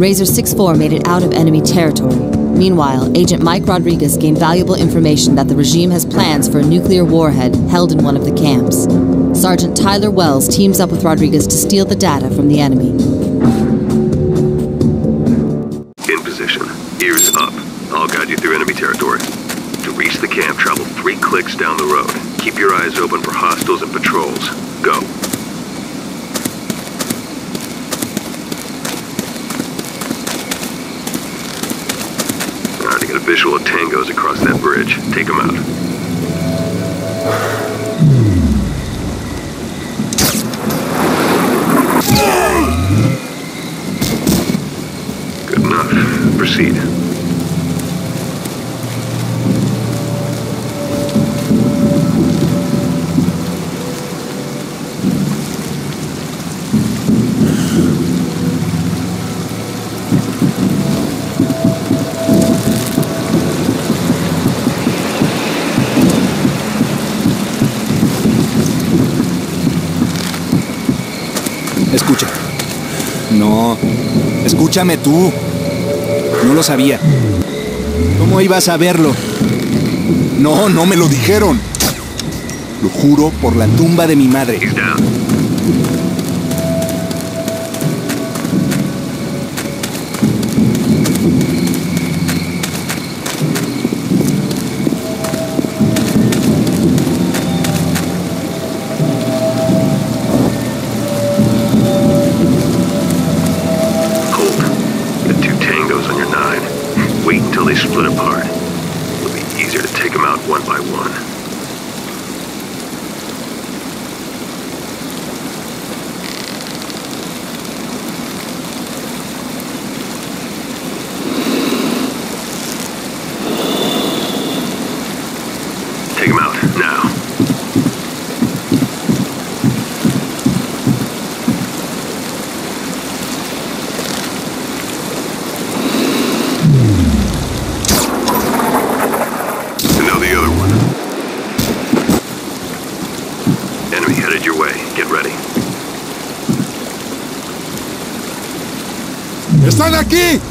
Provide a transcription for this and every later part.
Razor 6-4 made it out of enemy territory. Meanwhile, Agent Mike Rodriguez gained valuable information that the regime has plans for a nuclear warhead held in one of the camps. Sergeant Tyler Wells teams up with Rodriguez to steal the data from the enemy. In position. Ears up. I'll guide you through enemy territory. To reach the camp, travel three clicks down the road. Keep your eyes open for hostiles and patrols. Go. Alright, to get a visual of tangos across that bridge. Take them out. Good enough. Proceed. Escúchame tú. No lo sabía. ¿Cómo ibas a verlo? No, no me lo dijeron. Lo juro por la tumba de mi madre. Split apart. It'll be easier to take them out one by one. Take them out, now. And now the other one. Enemy headed your way. Get ready. ¡Están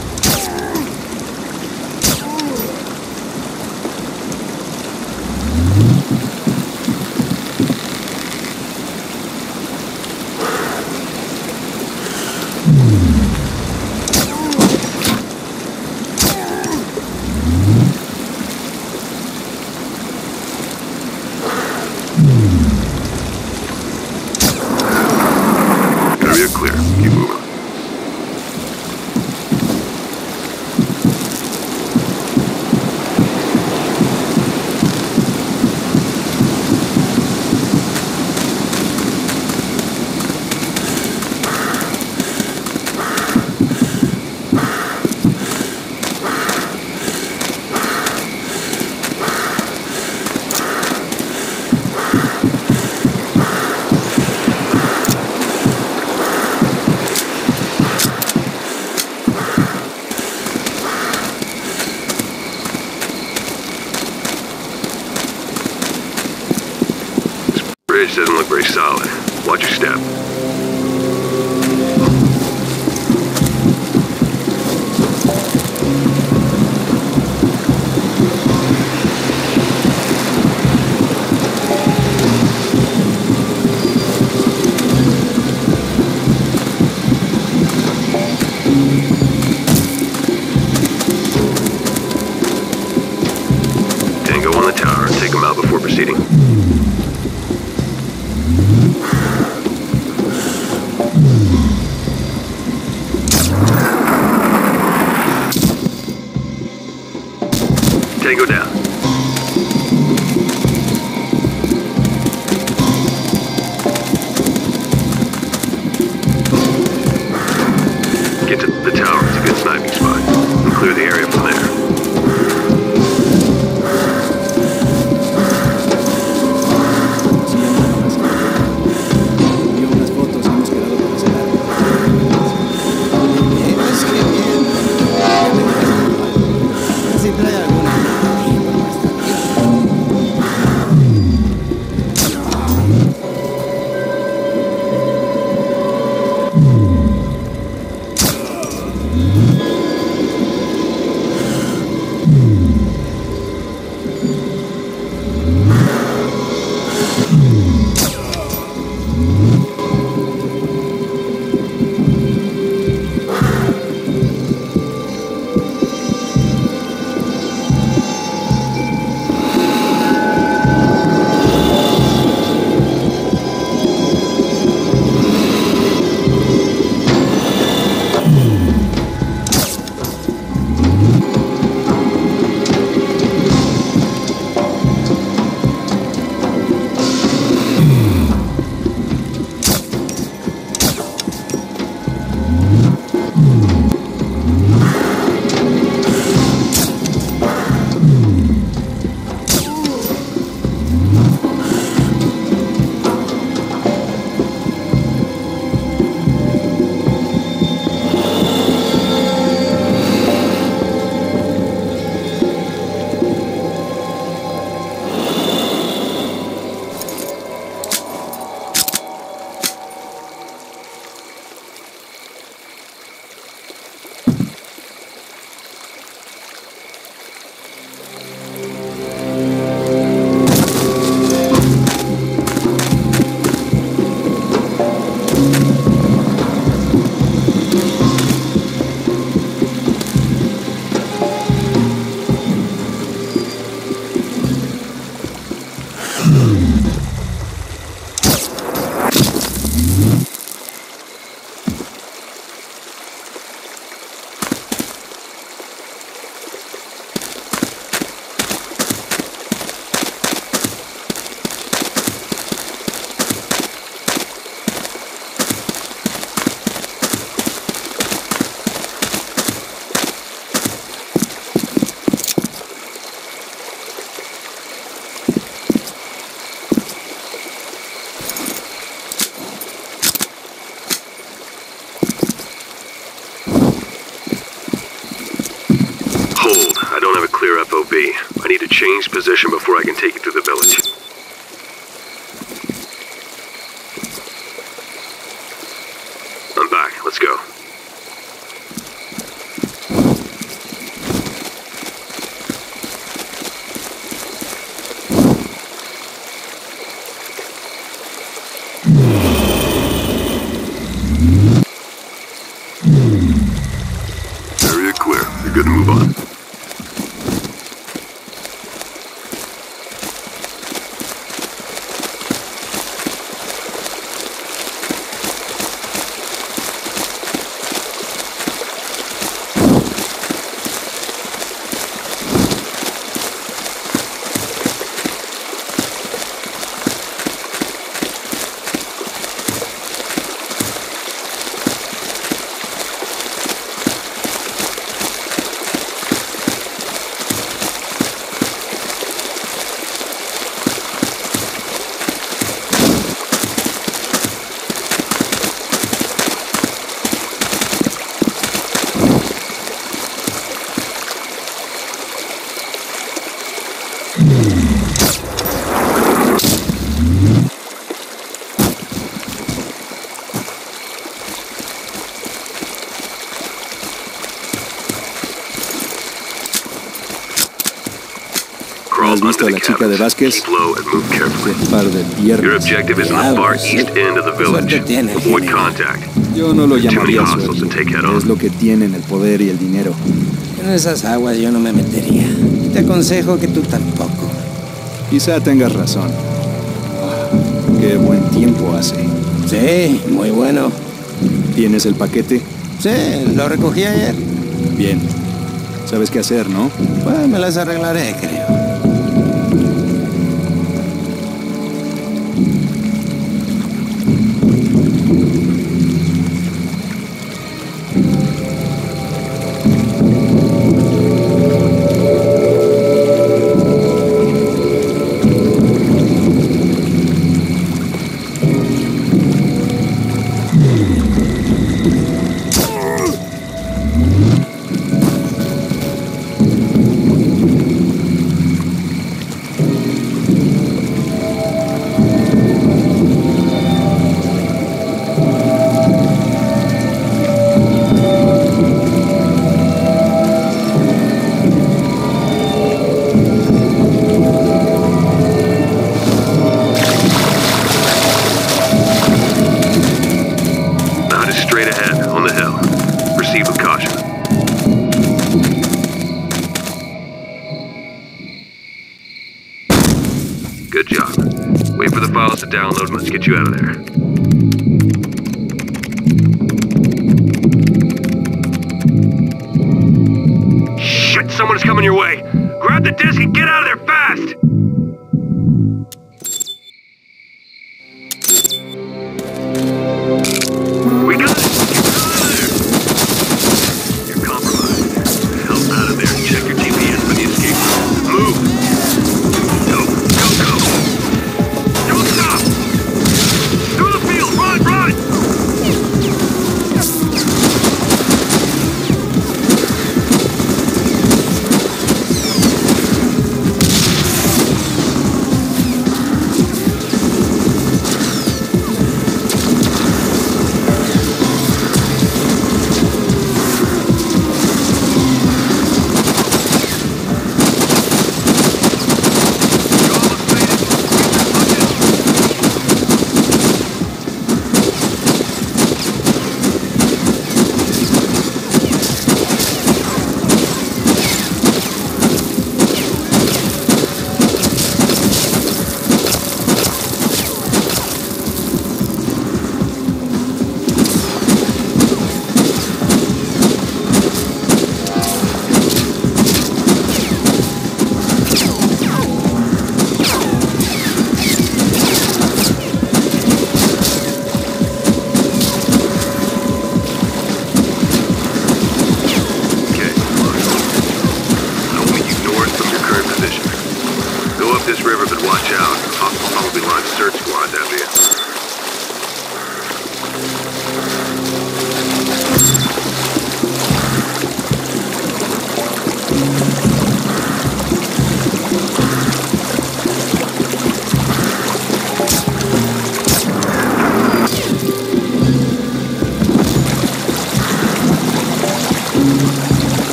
Watch your step. Si position before I can take you to the village. I'm back. Let's go. ¿Has visto a la chica de. Vázquez? Keep low and move carefully. Ese par de Your piernas. objective is in the far Diablos, east end of the Suerte village. tiene. Yo no lo llamaría suerte. Es lo que tienen el poder y el dinero. En esas aguas yo no me metería. Te aconsejo que tú tampoco. Quizá tengas razón. Qué buen tiempo hace. Sí, muy bueno. ¿Tienes el paquete? Sí, lo recogí ayer. Bien. Sabes qué hacer, ¿no? Pues me las arreglaré, creo. Of there. Shit, someone's coming your way. Grab the disc and get out of there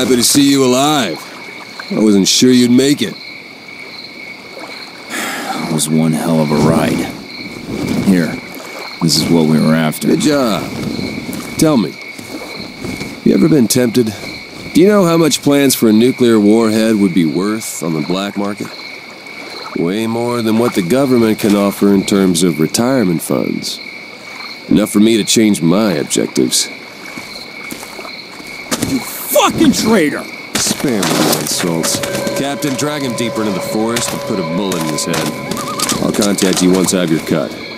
happy to see you alive. I wasn't sure you'd make it. It was one hell of a ride. Here, this is what we were after. Good job. Tell me, have you ever been tempted? Do you know how much plans for a nuclear warhead would be worth on the black market? Way more than what the government can offer in terms of retirement funds. Enough for me to change my objectives. Fucking traitor! Spare me insults. Captain, drag him deeper into the forest and put a bullet in his head. I'll contact you once I have your cut.